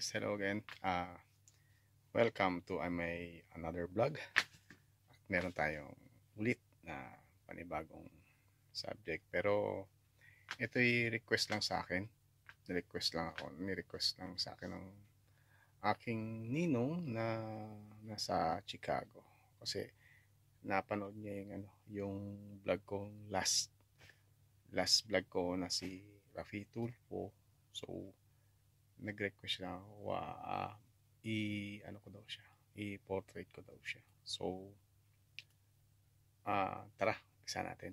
Guys, hello again. Uh, welcome to my another vlog. Meron tayong ulit na panibagong subject. Pero ito'y request lang sa akin. Ni-request lang ako. Ni-request lang sa akin ng aking ninong na nasa Chicago. Kasi napanood niya yung ano, yung vlog kong last last vlog ko na si Rafi Tulfo. So nag-request siya wa uh, i ano ko daw siya i-portrait ko daw siya. So ah uh, tara isa natin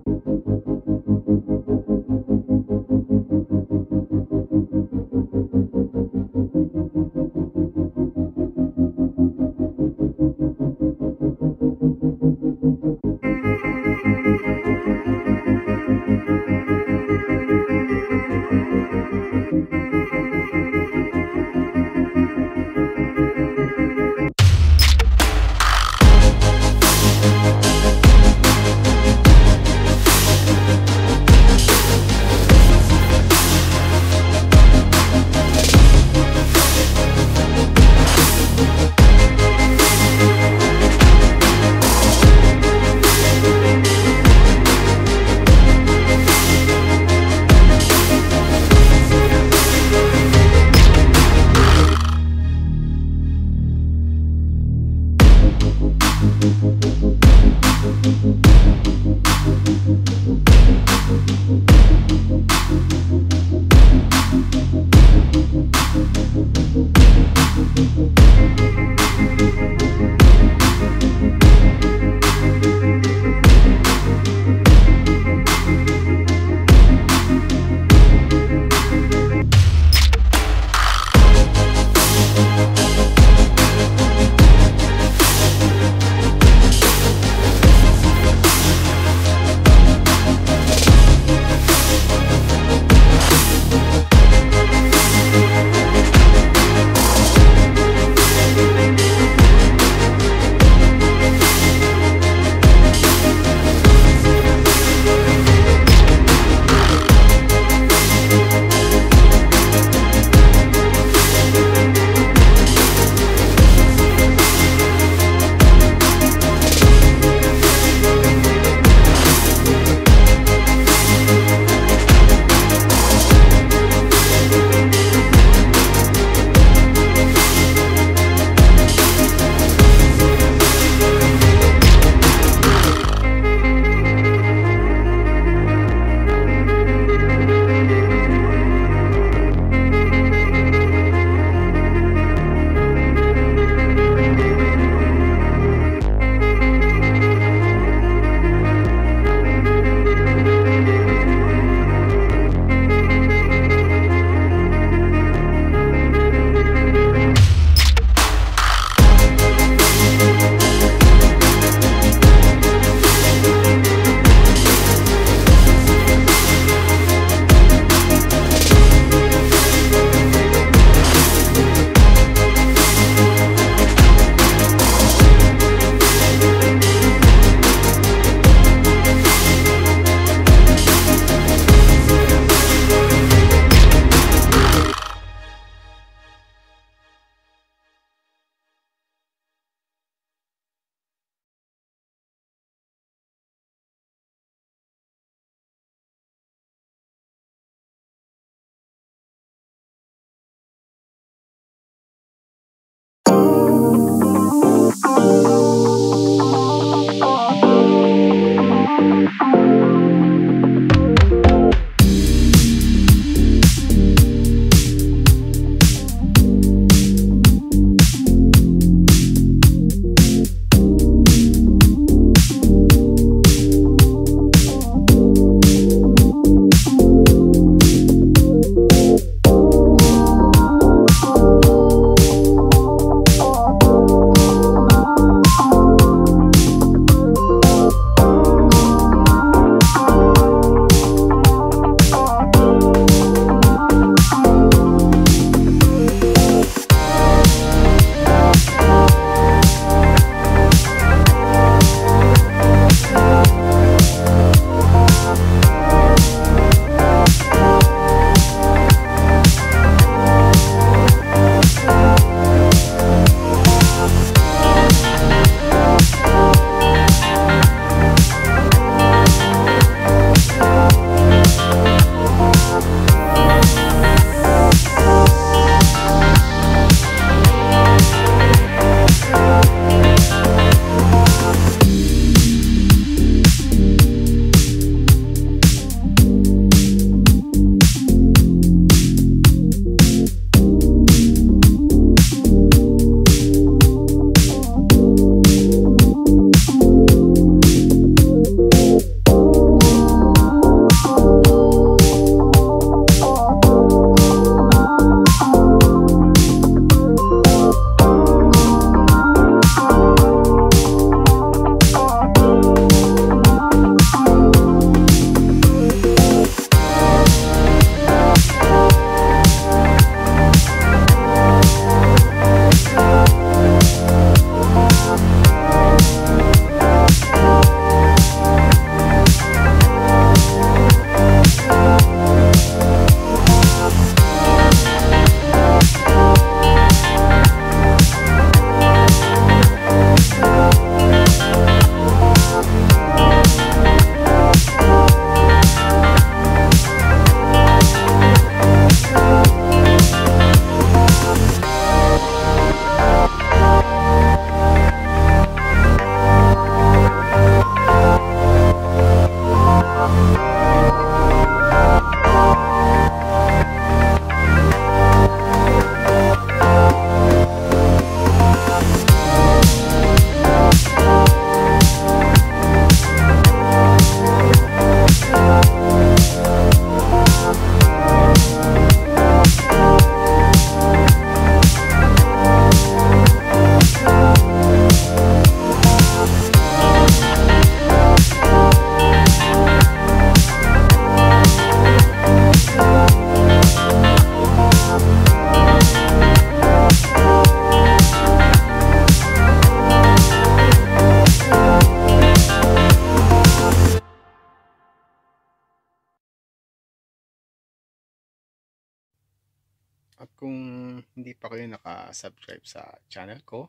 kayo naka-subscribe sa channel ko,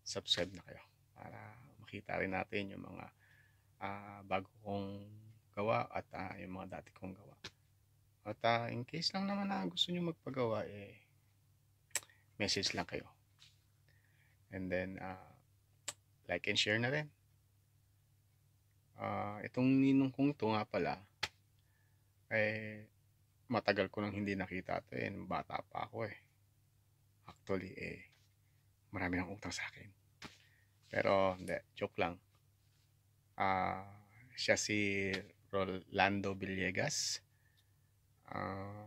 subscribe na kayo para makita rin natin yung mga ah, bago kong gawa at ah, yung mga dati kong gawa. At ah, in case lang naman na gusto nyo magpagawa, eh, message lang kayo. And then, ah, like and share na rin. Ah, itong ninong kong ito nga pala, eh, matagal ko nang hindi nakita ito eh. Bata pa ako eh. Actually, eh, marami nang utang sa akin. Pero, hindi, joke lang. Ah, siya si Rolando Villegas. Ah,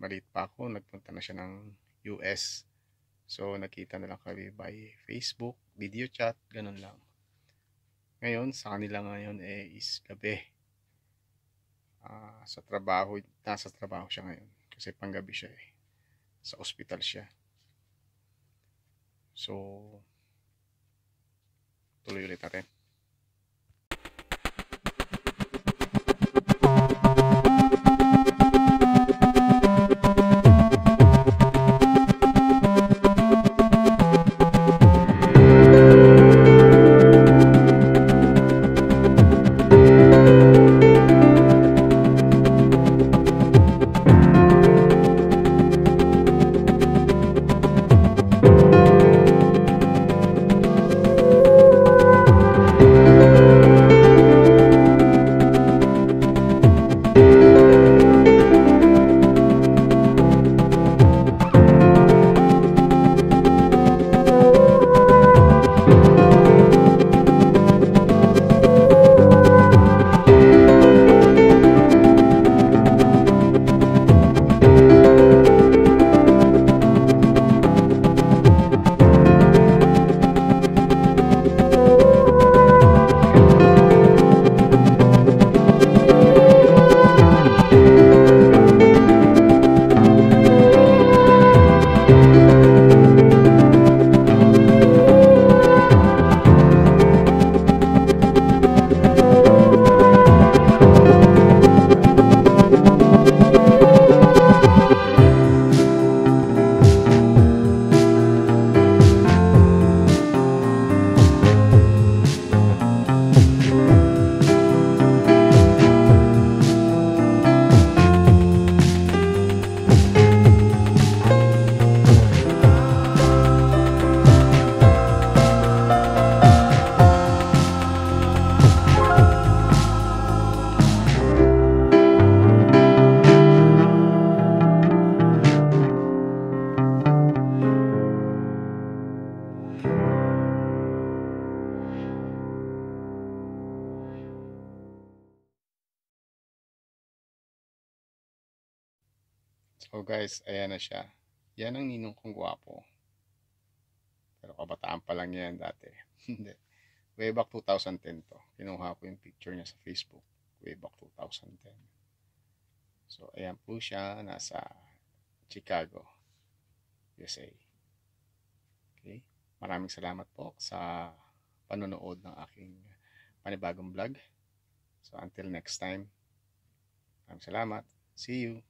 maliit pa ako, nagpunta na siya ng US. So, nakita na lang kami by Facebook, video chat, ganun lang. Ngayon, sa kanila ngayon eh, is gabi. Ah, sa trabaho, nasa trabaho siya ngayon. Kasi panggabi siya eh. Sa ospital siya. So, tuloy ulit natin. So guys, ayan na siya. Yan ang ninong kong gwapo. Pero kabataan pa lang yan dati. Hindi. Way back 2010 to. Kinuha ko yung picture niya sa Facebook. Way back 2010. So ayan po siya. Nasa Chicago, USA. Okay. Maraming salamat po sa panonood ng aking panibagong vlog. So until next time. Maraming salamat. See you.